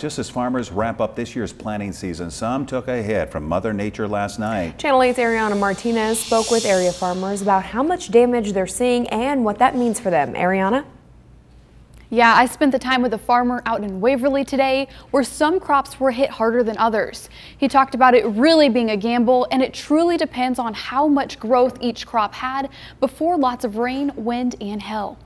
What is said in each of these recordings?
Just as farmers wrap up this year's planting season, some took a hit from Mother Nature last night. Channel 8's Ariana Martinez spoke with area farmers about how much damage they're seeing and what that means for them. Ariana? Yeah, I spent the time with a farmer out in Waverly today where some crops were hit harder than others. He talked about it really being a gamble and it truly depends on how much growth each crop had before lots of rain, wind, and hail.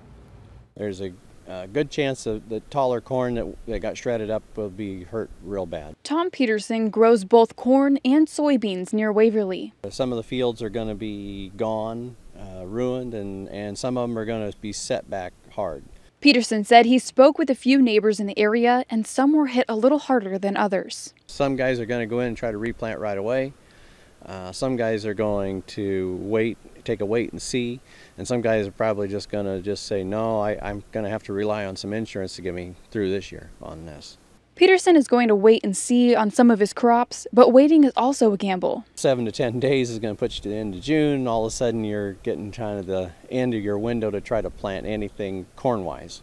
There's a a good chance that the taller corn that, that got shredded up will be hurt real bad. Tom Peterson grows both corn and soybeans near Waverly. Some of the fields are going to be gone, uh, ruined, and, and some of them are going to be set back hard. Peterson said he spoke with a few neighbors in the area and some were hit a little harder than others. Some guys are going to go in and try to replant right away. Uh, some guys are going to wait, take a wait and see, and some guys are probably just going to just say, no, I, I'm going to have to rely on some insurance to get me through this year on this. Peterson is going to wait and see on some of his crops, but waiting is also a gamble. Seven to 10 days is going to put you to the end of June. All of a sudden, you're getting kind of the end of your window to try to plant anything corn wise.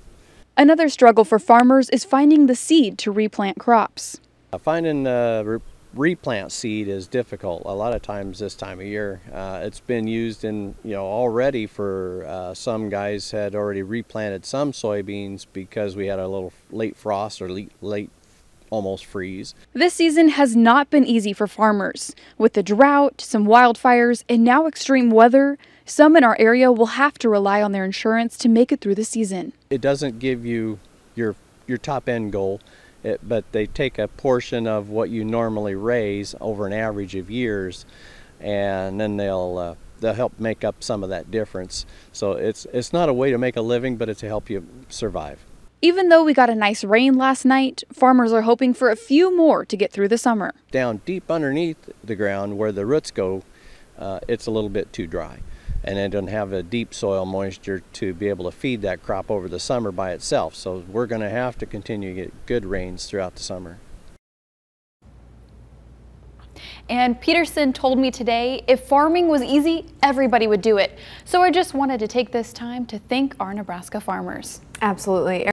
Another struggle for farmers is finding the seed to replant crops. Uh, finding uh, replant seed is difficult a lot of times this time of year. Uh, it's been used in, you know, already for uh, some guys had already replanted some soybeans because we had a little late frost or late, late almost freeze. This season has not been easy for farmers. With the drought, some wildfires, and now extreme weather, some in our area will have to rely on their insurance to make it through the season. It doesn't give you your your top end goal it, but they take a portion of what you normally raise over an average of years, and then they'll uh, they'll help make up some of that difference. So it's it's not a way to make a living, but it's to help you survive. Even though we got a nice rain last night, farmers are hoping for a few more to get through the summer. Down deep underneath the ground where the roots go, uh, it's a little bit too dry and it doesn't have a deep soil moisture to be able to feed that crop over the summer by itself. So we're going to have to continue to get good rains throughout the summer. And Peterson told me today if farming was easy, everybody would do it. So I just wanted to take this time to thank our Nebraska farmers. Absolutely.